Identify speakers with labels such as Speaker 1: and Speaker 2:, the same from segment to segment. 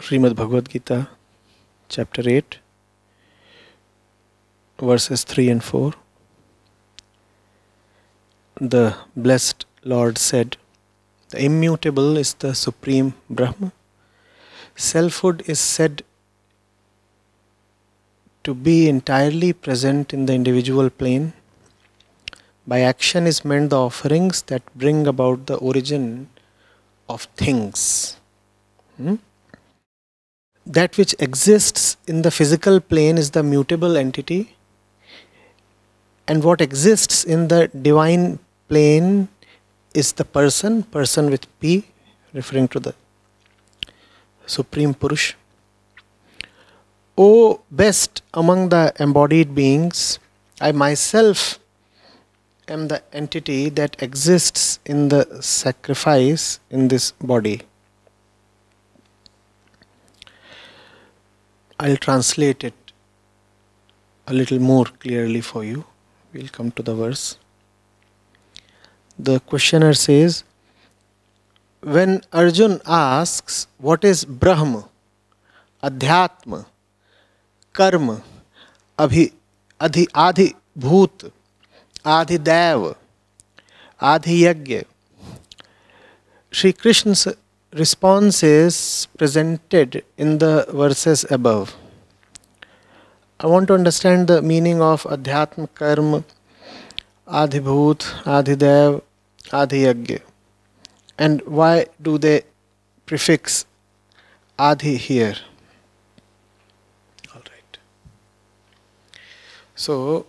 Speaker 1: Srimad Bhagavad Gita, chapter 8, verses 3 and 4. The blessed Lord said, The immutable is the supreme Brahma. Selfhood is said to be entirely present in the individual plane. By action is meant the offerings that bring about the origin of things. Hmm? That which exists in the physical plane is the mutable entity, and what exists in the divine plane is the person, person with P, referring to the Supreme Purush. O best among the embodied beings, I myself am the entity that exists in the sacrifice in this body. I'll translate it a little more clearly for you. We'll come to the verse. The questioner says, when Arjun asks, What is Brahma, Adhyatma, Karma, Abhi, Adhi, Adhi Bhut, Adhidev, Adhiyagya. Sri Krishna's response is presented in the verses above. I want to understand the meaning of Adhyatma Karma, Adhibhut, Adhidev, Adhiyagya. And why do they prefix Adhi here? All right. So,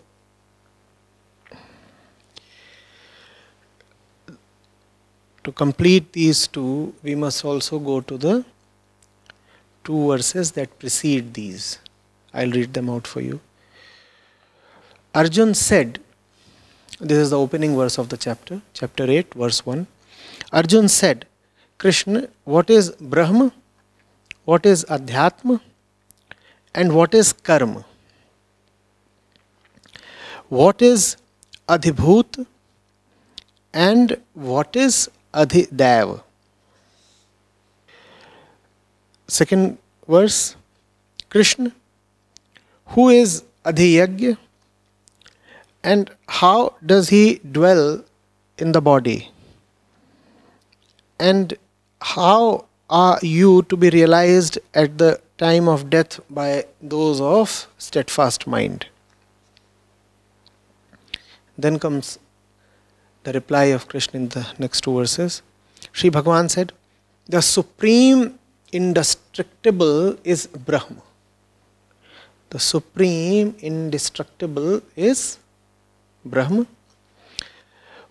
Speaker 1: to complete these two, we must also go to the two verses that precede these. I'll read them out for you. Arjun said, this is the opening verse of the chapter, chapter 8, verse 1. Arjun said, Krishna, what is Brahma? What is Adhyatma? And what is Karma? What is Adhibhut? And what is Adhidev? Second verse Krishna, who is Adhiyagya? And how does he dwell in the body? And how are you to be realized at the time of death by those of steadfast mind? Then comes the reply of Krishna in the next two verses. Sri Bhagavan said, The supreme indestructible is Brahma. The supreme indestructible is Brahma.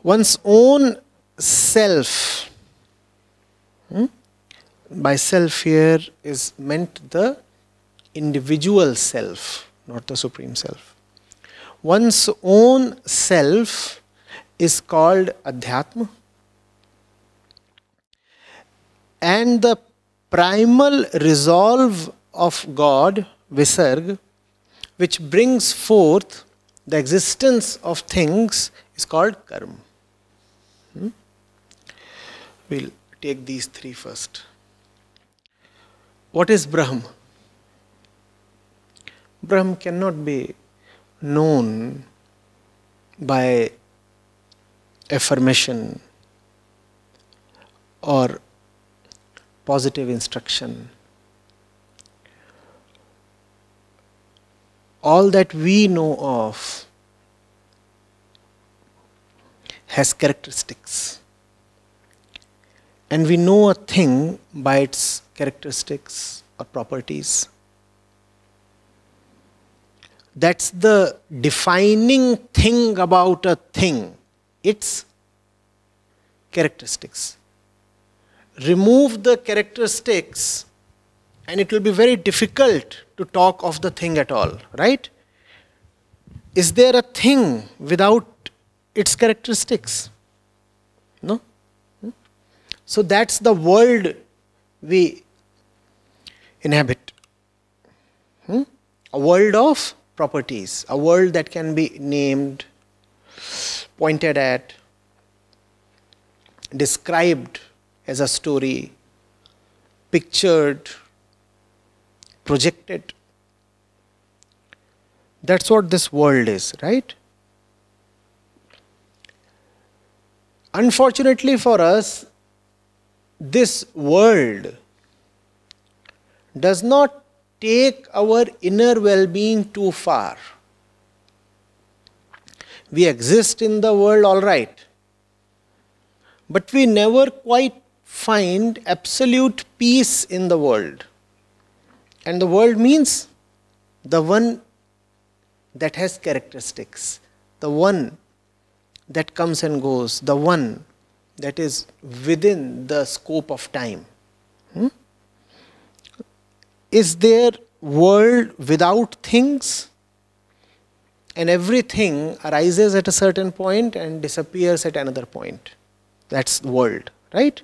Speaker 1: One's own self, hmm? by self here is meant the individual self, not the supreme self. One's own self is called Adhyatma. And the primal resolve of God, Visarg, which brings forth the existence of things, is called Karma. Hmm? We'll take these three first. What is Brahm? Brahm cannot be known by affirmation or positive instruction. All that we know of has characteristics. And we know a thing by its characteristics or properties. That's the defining thing about a thing its characteristics. Remove the characteristics, and it will be very difficult to talk of the thing at all, right? Is there a thing without its characteristics? No? Hmm? So that's the world we inhabit. Hmm? A world of properties, a world that can be named, pointed at, described as a story, pictured, projected. That's what this world is, right? Unfortunately for us, this world does not take our inner well being too far. We exist in the world all right, but we never quite find absolute peace in the world. And the world means the one that has characteristics, the one that comes and goes, the one that is within the scope of time. Hmm? Is there world without things? And everything arises at a certain point and disappears at another point. That's the world, right?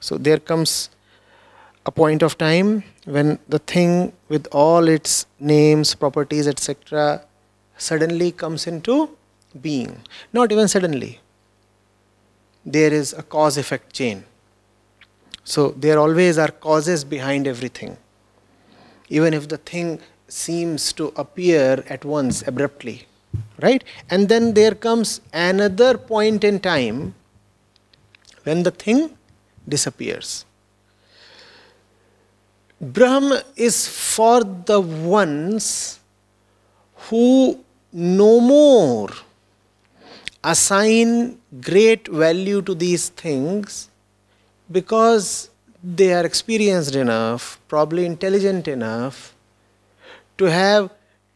Speaker 1: So there comes a point of time when the thing with all its names, properties, etc., suddenly comes into being. Not even suddenly. There is a cause effect chain. So there always are causes behind everything. Even if the thing seems to appear at once abruptly. Right? And then there comes another point in time when the thing disappears. Brahma is for the ones who no more assign great value to these things because they are experienced enough, probably intelligent enough to have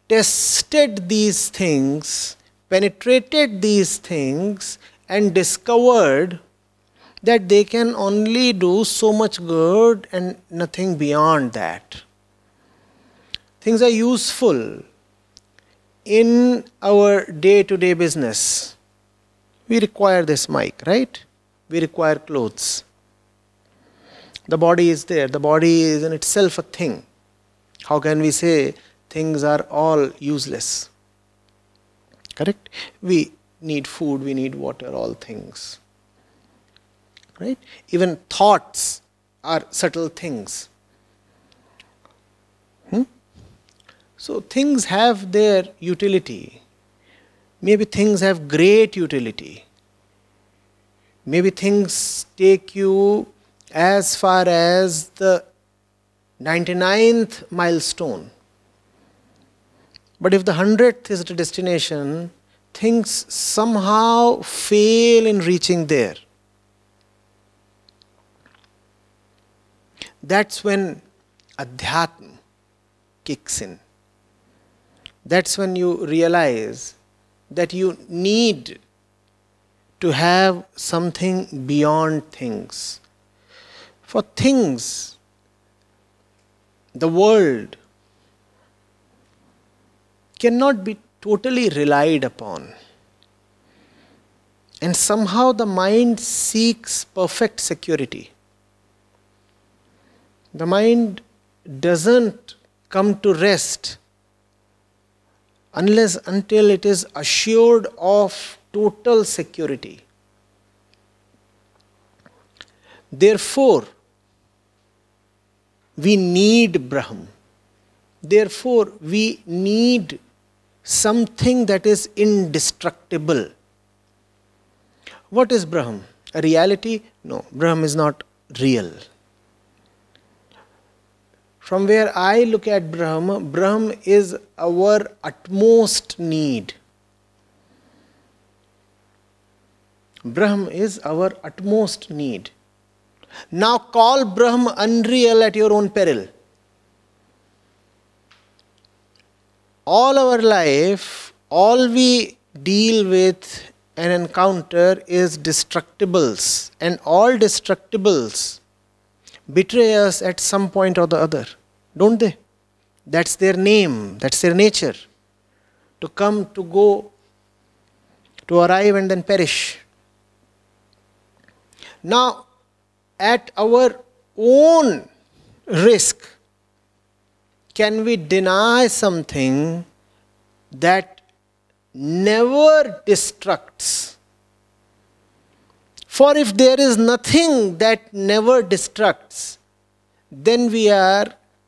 Speaker 1: tested these things, penetrated these things, and discovered that they can only do so much good and nothing beyond that. Things are useful in our day to day business. We require this mic, right? We require clothes. The body is there, the body is in itself a thing. How can we say things are all useless? Correct? We need food, we need water, all things right? Even thoughts are subtle things. Hmm? So things have their utility. Maybe things have great utility. Maybe things take you as far as the 99th milestone. But if the 100th is the destination, things somehow fail in reaching there. That's when adhyatma kicks in. That's when you realize that you need to have something beyond things. For things, the world cannot be totally relied upon. And somehow the mind seeks perfect security. The mind doesn't come to rest unless until it is assured of total security. Therefore, we need Brahm. Therefore, we need something that is indestructible. What is Brahm? A reality? No, Brahm is not real. From where I look at Brahma, Brahma is our utmost need. Brahma is our utmost need. Now call Brahma unreal at your own peril. All our life, all we deal with and encounter is destructibles, and all destructibles betray us at some point or the other don't they? That's their name, that's their nature. To come, to go, to arrive and then perish. Now, at our own risk, can we deny something that never destructs? For if there is nothing that never destructs, then we are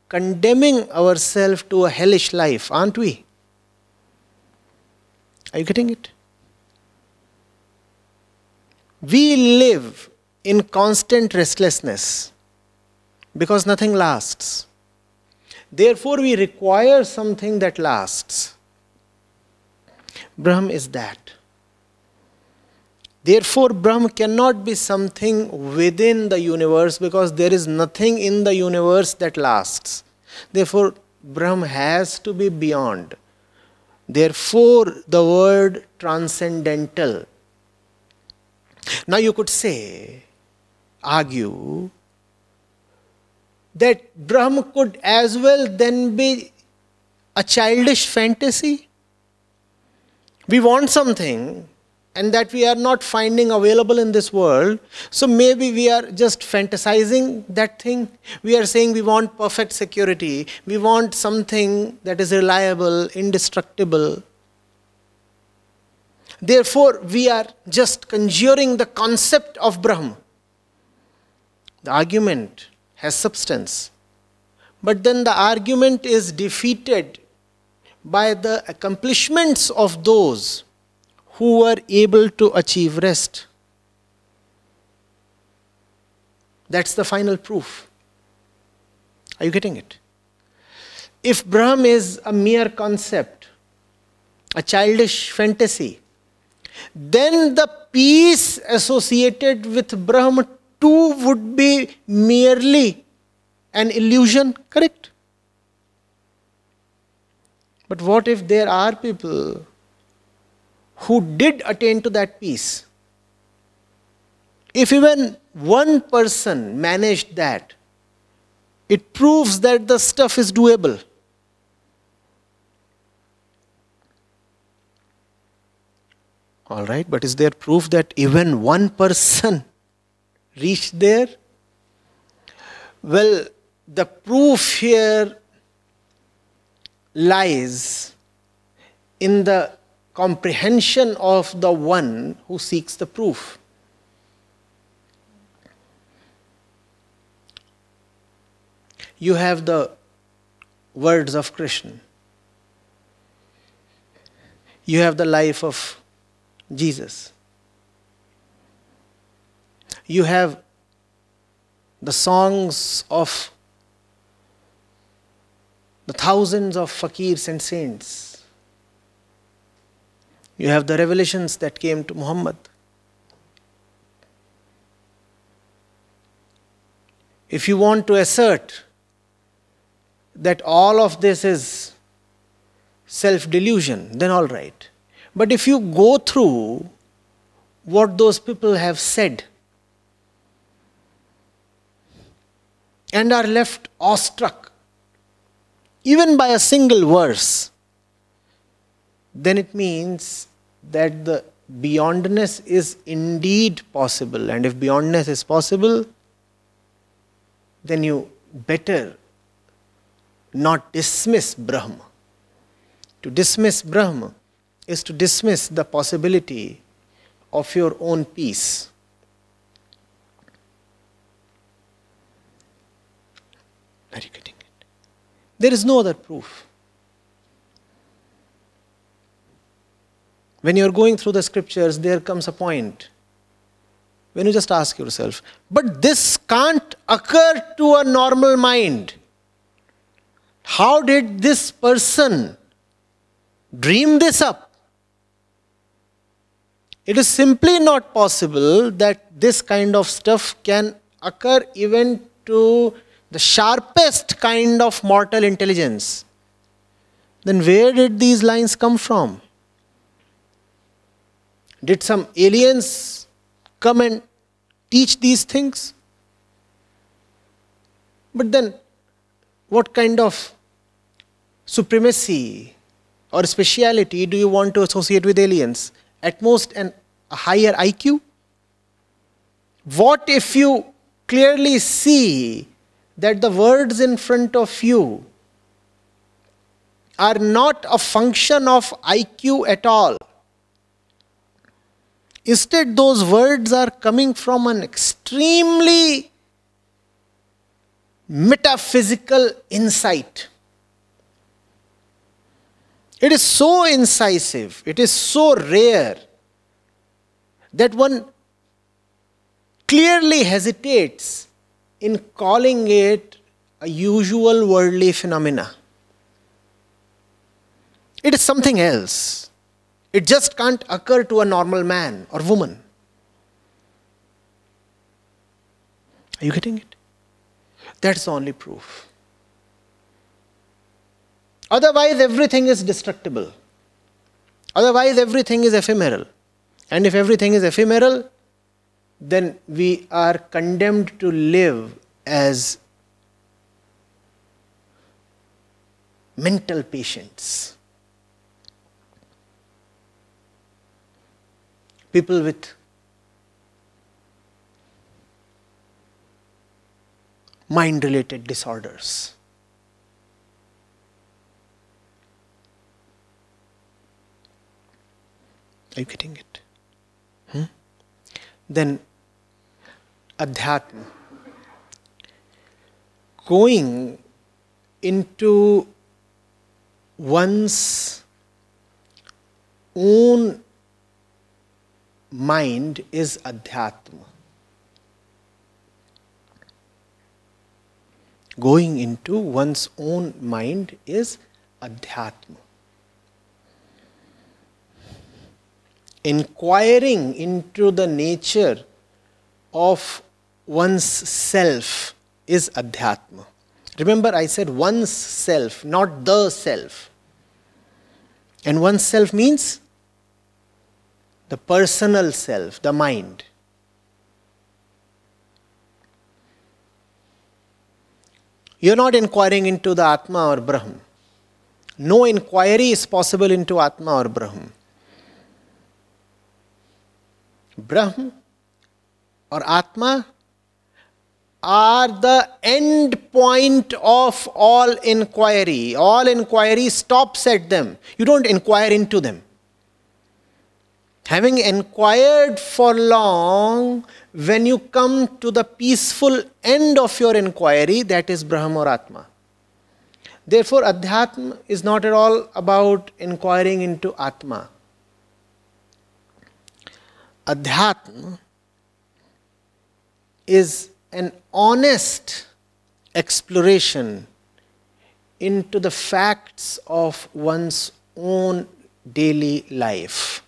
Speaker 1: condemning ourselves to a hellish life, aren't we? Are you getting it? We live in constant restlessness because nothing lasts. Therefore, we require something that lasts. Brahm is that. Therefore, Brahm cannot be something within the universe because there is nothing in the universe that lasts. Therefore, Brahm has to be beyond. Therefore, the word transcendental. Now, you could say, argue, that Brahm could as well then be a childish fantasy. We want something and that we are not finding available in this world. So maybe we are just fantasizing that thing. We are saying we want perfect security, we want something that is reliable, indestructible. Therefore, we are just conjuring the concept of Brahma. The argument has substance. But then the argument is defeated by the accomplishments of those who were able to achieve rest. That's the final proof. Are you getting it? If Brahm is a mere concept, a childish fantasy, then the peace associated with Brahm too would be merely an illusion, correct? But what if there are people who did attain to that peace? If even one person managed that, it proves that the stuff is doable. All right, but is there proof that even one person reach there? Well, the proof here lies in the comprehension of the one who seeks the proof. You have the words of Krishna. You have the life of Jesus you have the songs of the thousands of fakirs and saints. You have the revelations that came to Muhammad. If you want to assert that all of this is self delusion, then all right. But if you go through what those people have said, and are left awestruck, even by a single verse, then it means that the beyondness is indeed possible. And if beyondness is possible, then you better not dismiss Brahma. To dismiss Brahma is to dismiss the possibility of your own peace. Are you getting it? There is no other proof. When you're going through the scriptures, there comes a point when you just ask yourself, but this can't occur to a normal mind. How did this person dream this up? It is simply not possible that this kind of stuff can occur even to the sharpest kind of mortal intelligence, then where did these lines come from? Did some aliens come and teach these things? But then, what kind of supremacy or speciality do you want to associate with aliens? At most, an, a higher IQ? What if you clearly see that the words in front of you are not a function of IQ at all. Instead, those words are coming from an extremely metaphysical insight. It is so incisive, it is so rare that one clearly hesitates in calling it a usual worldly phenomena. It is something else. It just can't occur to a normal man or woman. Are you getting it? That's the only proof. Otherwise, everything is destructible. Otherwise, everything is ephemeral. And if everything is ephemeral, then we are condemned to live as mental patients. People with mind related disorders. Are you getting it? Hmm? Then, adhyatma. Going into one's own mind is adhyatma. Going into one's own mind is adhyatma. inquiring into the nature of one's self is adhyatma. Remember, I said one's self, not the self. And one's self means the personal self, the mind. You're not inquiring into the Atma or Brahman. No inquiry is possible into Atma or Brahman. Brahm or Atma are the end point of all inquiry. All inquiry stops at them. You don't inquire into them. Having inquired for long, when you come to the peaceful end of your inquiry, that is Brahma or Atma. Therefore, Adhyatma is not at all about inquiring into Atma. Adhyatma is an honest exploration into the facts of one's own daily life.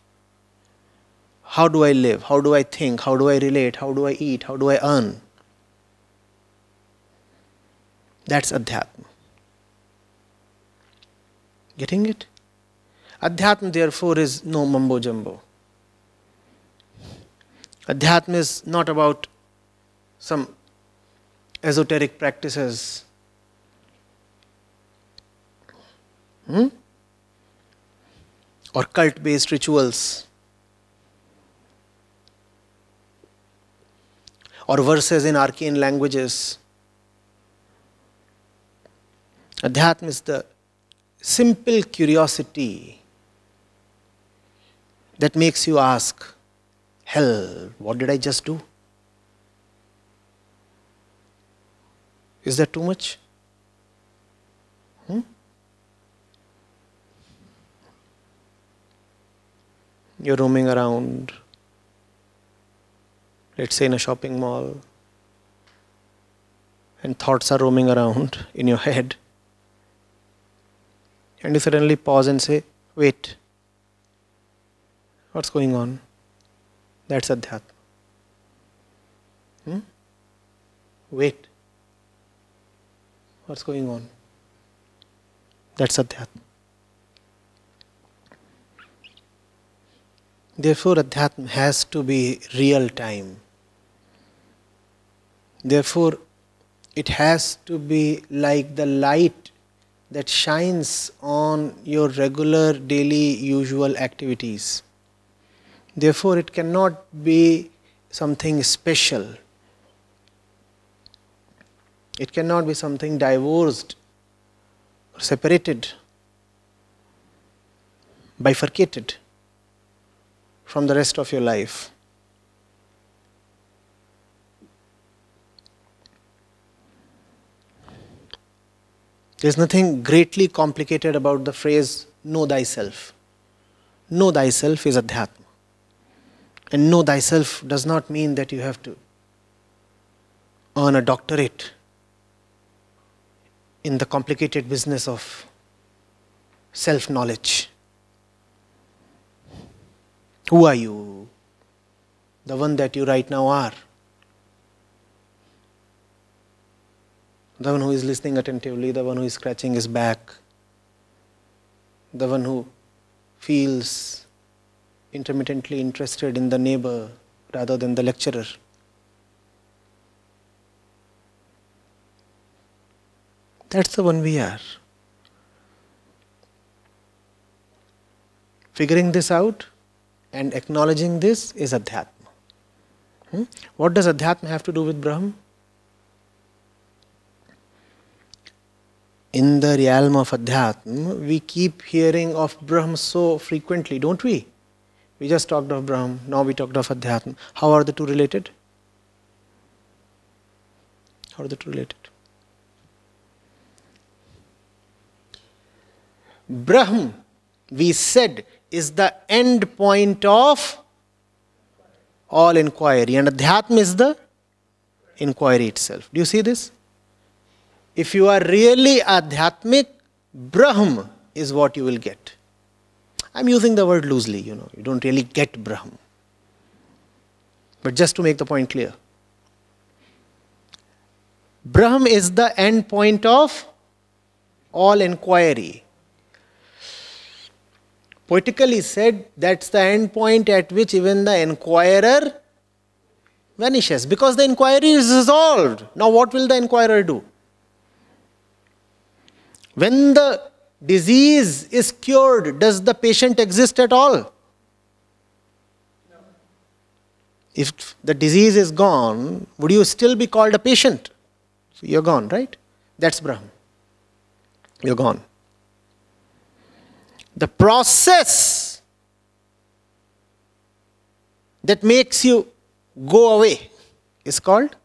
Speaker 1: How do I live? How do I think? How do I relate? How do I eat? How do I earn? That's Adhyatma. Getting it? Adhyatma, therefore, is no mumbo jumbo. Adhyatma is not about some esoteric practices. Hmm? Or cult based rituals. Or verses in arcane languages. Adhyatma is the simple curiosity that makes you ask Hell, what did I just do? Is that too much? Hmm? You're roaming around, let's say in a shopping mall, and thoughts are roaming around in your head. And you suddenly pause and say, Wait, what's going on? That's Adhyatma. Hmm? Wait. What's going on? That's Adhyatma. Therefore, Adhyatma has to be real time. Therefore, it has to be like the light that shines on your regular daily usual activities. Therefore, it cannot be something special. It cannot be something divorced or separated, bifurcated from the rest of your life. There's nothing greatly complicated about the phrase know thyself. Know thyself is adhyatma. And know thyself does not mean that you have to earn a doctorate in the complicated business of self knowledge. Who are you? The one that you right now are. The one who is listening attentively, the one who is scratching his back, the one who feels intermittently interested in the neighbor rather than the lecturer. That's the one we are. Figuring this out and acknowledging this is Adhyatma. Hmm? What does Adhyatma have to do with Brahman? In the realm of Adhyatma, we keep hearing of Brahm so frequently, don't we? We just talked of Brahm, now we talked of Adhyatma. How are the two related? How are the two related? Brahm, we said, is the end point of all inquiry, and Adhyatma is the inquiry itself. Do you see this? If you are really Adhyatmic, Brahm is what you will get. I'm using the word loosely, you know, you don't really get Brahm. But just to make the point clear, Brahm is the end point of all inquiry poetically said that's the end point at which even the inquirer vanishes because the inquiry is resolved. Now, what will the inquirer do? When the disease is cured, does the patient exist at all? No. If the disease is gone, would you still be called a patient? So you're gone, right? That's Brahm. You're gone. The process that makes you go away is called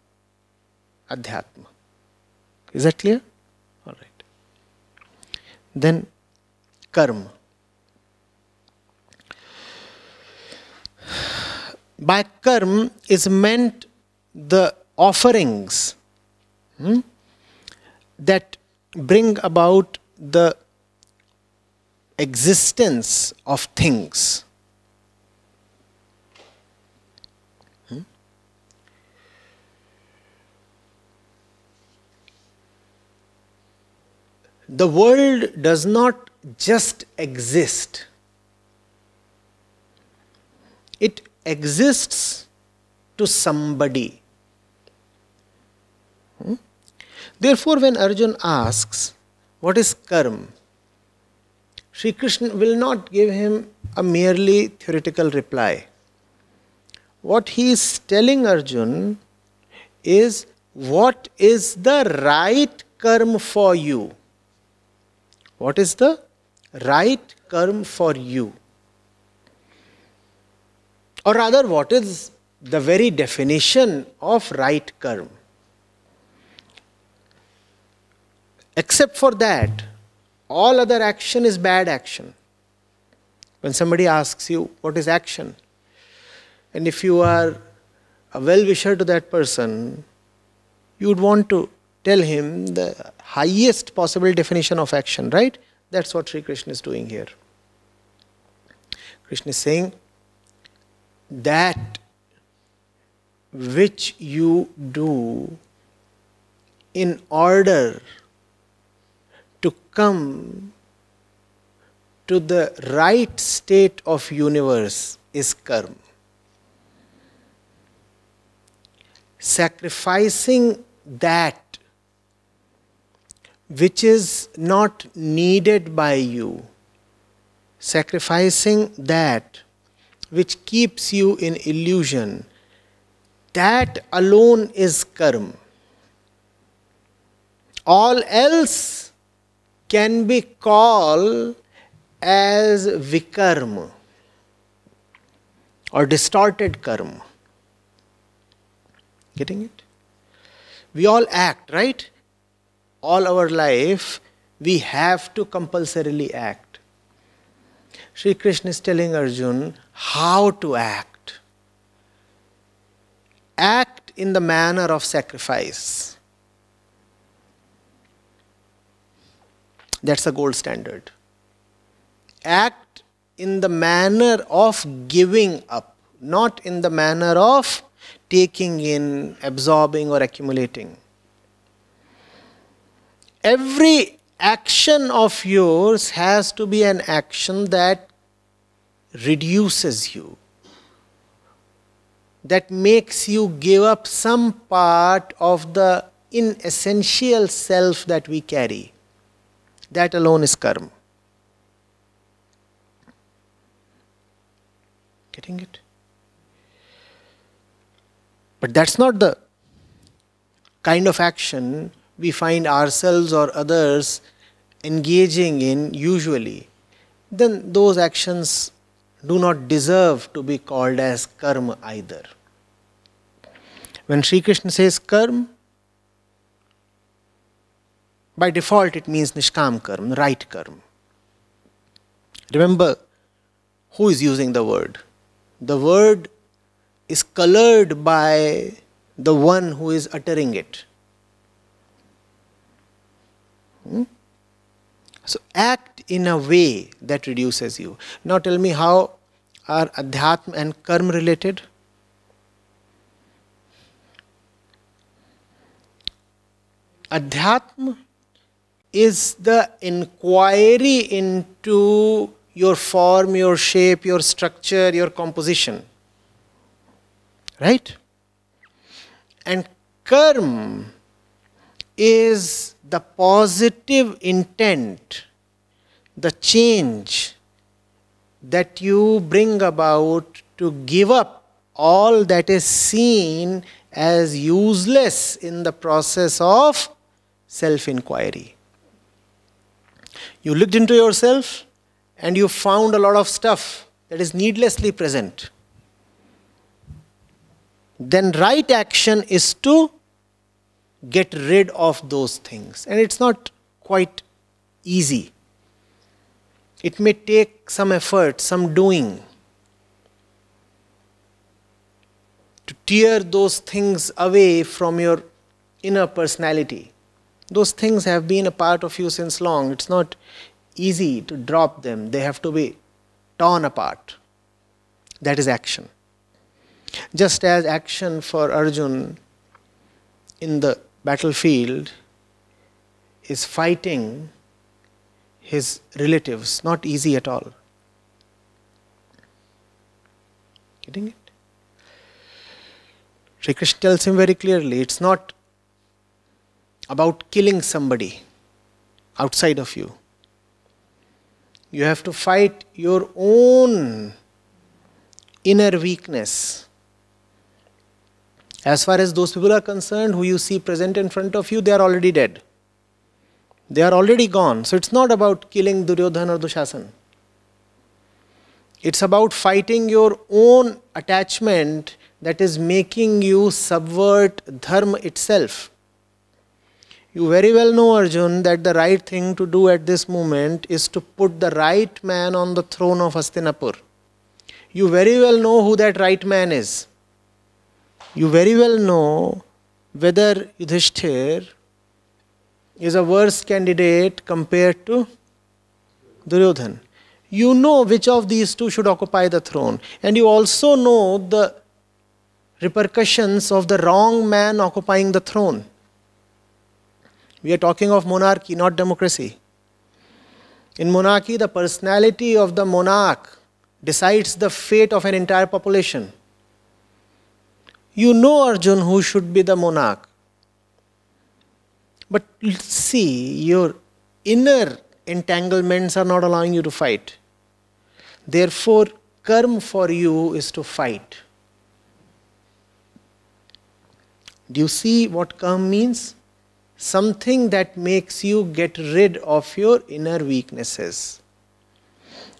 Speaker 1: Adhyatma. Is that clear? All right. Then karma. By karma is meant the offerings hmm, that bring about the existence of things. Hmm? The world does not just exist, it exists to somebody. Hmm? Therefore, when Arjun asks, What is karma? Sri Krishna will not give him a merely theoretical reply. What he is telling Arjun is what is the right karma for you? What is the right karma for you? Or rather, what is the very definition of right karma? Except for that, all other action is bad action. When somebody asks you, What is action? And if you are a well wisher to that person, you would want to tell him the highest possible definition of action, right? That's what Sri Krishna is doing here. Krishna is saying that which you do in order come to the right state of universe is karma. Sacrificing that which is not needed by you, sacrificing that which keeps you in illusion, that alone is karma. All else can be called as vikarma or distorted karma. Getting it? We all act, right? All our life, we have to compulsorily act. Sri Krishna is telling Arjun how to act. Act in the manner of sacrifice. That's a gold standard. Act in the manner of giving up, not in the manner of taking in, absorbing, or accumulating. Every action of yours has to be an action that reduces you, that makes you give up some part of the inessential self that we carry. That alone is karma. Getting it? But that's not the kind of action we find ourselves or others engaging in usually. Then those actions do not deserve to be called as karma either. When Sri Krishna says karma, by default it means nishkam karma, right karma. Remember who is using the word. The word is colored by the one who is uttering it. Hmm? So act in a way that reduces you. Now tell me how are adhyatma and karma related? Adhyatma is the inquiry into your form, your shape, your structure, your composition. Right? And karma is the positive intent, the change that you bring about to give up all that is seen as useless in the process of self inquiry. You looked into yourself and you found a lot of stuff that is needlessly present. Then, right action is to get rid of those things. And it's not quite easy. It may take some effort, some doing to tear those things away from your inner personality. Those things have been a part of you since long. It's not easy to drop them, they have to be torn apart. That is action. Just as action for Arjun in the battlefield is fighting his relatives, not easy at all. Getting it? Sri Krishna tells him very clearly it's not about killing somebody outside of you. You have to fight your own inner weakness as far as those people are concerned who you see present in front of you, they are already dead. They are already gone. So it's not about killing Duryodhana or Dushasan. It's about fighting your own attachment that is making you subvert dharma itself. You very well know, Arjun, that the right thing to do at this moment is to put the right man on the throne of Hastinapur. You very well know who that right man is you very well know whether Yudhishthir is a worse candidate compared to Duryodhan. You know which of these two should occupy the throne, and you also know the repercussions of the wrong man occupying the throne. We are talking of monarchy, not democracy. In monarchy, the personality of the monarch decides the fate of an entire population. You know, Arjun, who should be the monarch. But see, your inner entanglements are not allowing you to fight. Therefore, karma for you is to fight. Do you see what karma means? Something that makes you get rid of your inner weaknesses.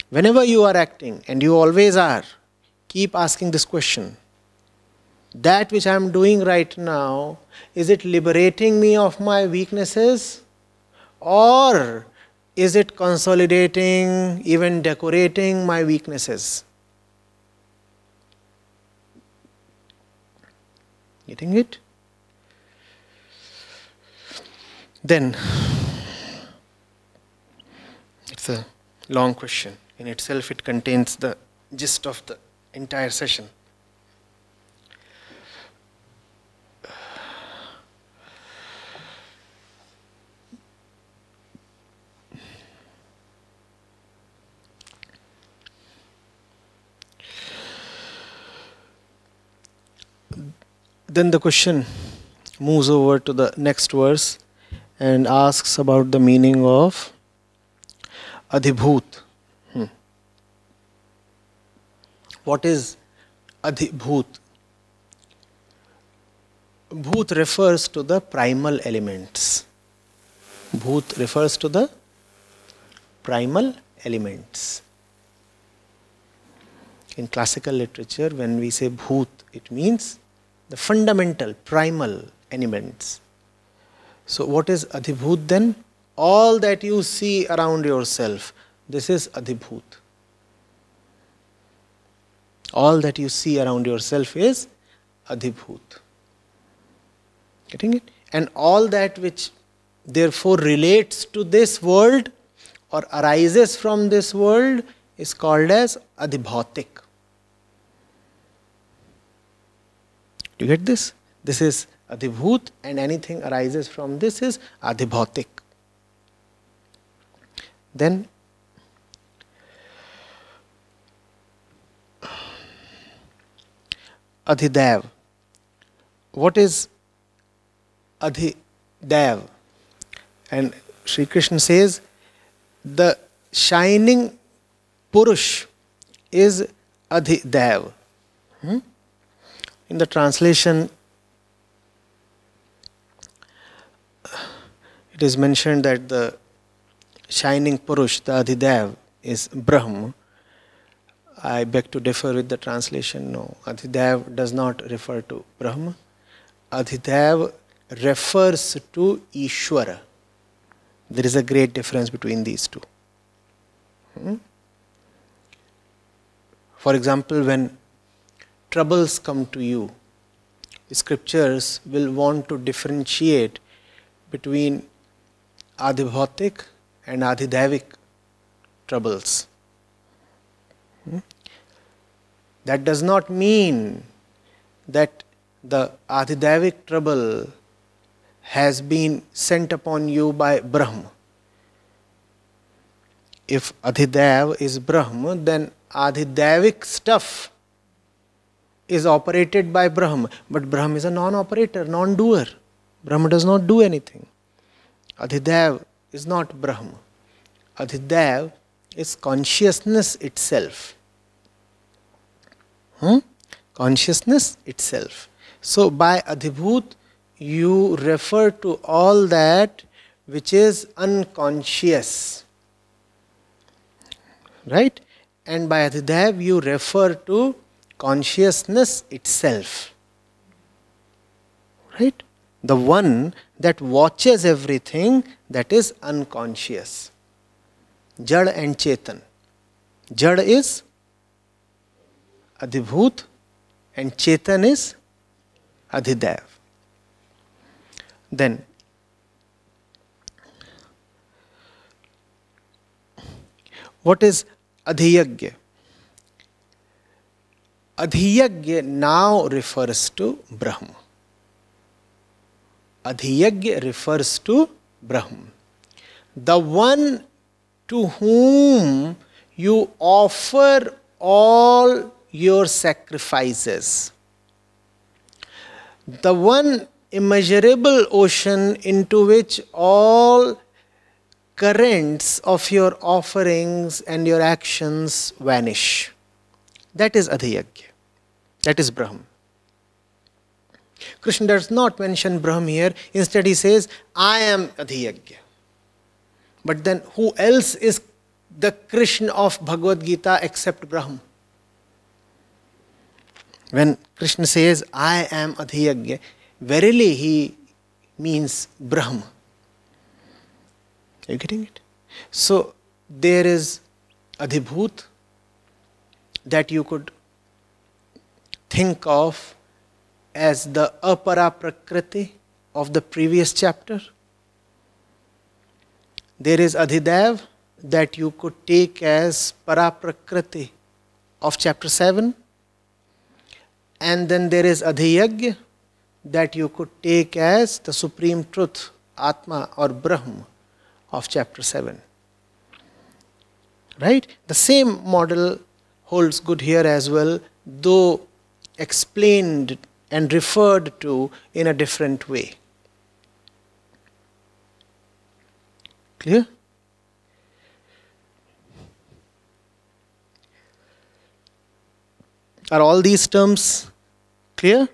Speaker 1: Whenever you are acting, and you always are, keep asking this question that which I am doing right now, is it liberating me of my weaknesses or is it consolidating, even decorating my weaknesses? Getting it? Then, it's a long question. In itself, it contains the gist of the entire session. then the question moves over to the next verse and asks about the meaning of adhibhut. Hmm. What is adhibhut? Bhut refers to the primal elements. Bhut refers to the primal elements. In classical literature, when we say bhut, it means the fundamental, primal elements. So, what is Adhibhut then? All that you see around yourself, this is Adhibhut. All that you see around yourself is Adhibhut. Getting it? And all that which therefore relates to this world or arises from this world is called as Adhibhautik. Do you get this? This is Adhibhut and anything arises from this is Adhibhautik. Then Adhidev. What is Adhidev? And Sri Krishna says the shining Purush is Adhidev. Hmm? In the translation, it is mentioned that the shining Purush, the Adhidev, is Brahm. I beg to differ with the translation. No, Adhidev does not refer to Brahma. Adhidev refers to Ishwara. There is a great difference between these two. Hmm? For example, when troubles come to you, scriptures will want to differentiate between adhibhautik and adhidevik troubles. Hmm? That does not mean that the adhidevik trouble has been sent upon you by Brahma. If Adhidev is Brahma, then Adhidevik stuff is operated by Brahma, but Brahma is a non operator, non doer. Brahma does not do anything. Adhidev is not Brahma. Adhidev is consciousness itself. Hmm? Consciousness itself. So, by Adhibhut, you refer to all that which is unconscious. Right? And by Adhidev, you refer to consciousness itself. Right? The one that watches everything that is unconscious. Jad and Chetan. Jad is Adhibhut and Chetan is Adhidev. Then, what is Adhiyagya? Adhiyagya now refers to Brahma. Adhiyagya refers to Brahma. The one to whom you offer all your sacrifices. The one immeasurable ocean into which all currents of your offerings and your actions vanish. That is Adhiyagya. That is Brahm. Krishna does not mention Brahm here. Instead, he says, I am Adhiyagya. But then, who else is the Krishna of Bhagavad Gita except Brahm? When Krishna says, I am Adhiyagya, verily he means Brahm. Are you getting it? So there is Adhibhut that you could think of as the apara prakriti of the previous chapter. There is Adhidev that you could take as paraprakriti of chapter 7. And then there is Adhiyagya that you could take as the supreme truth, Atma or Brahma of chapter 7. Right? The same model holds good here as well, though explained and referred to in a different way. Clear? Are all these terms clear?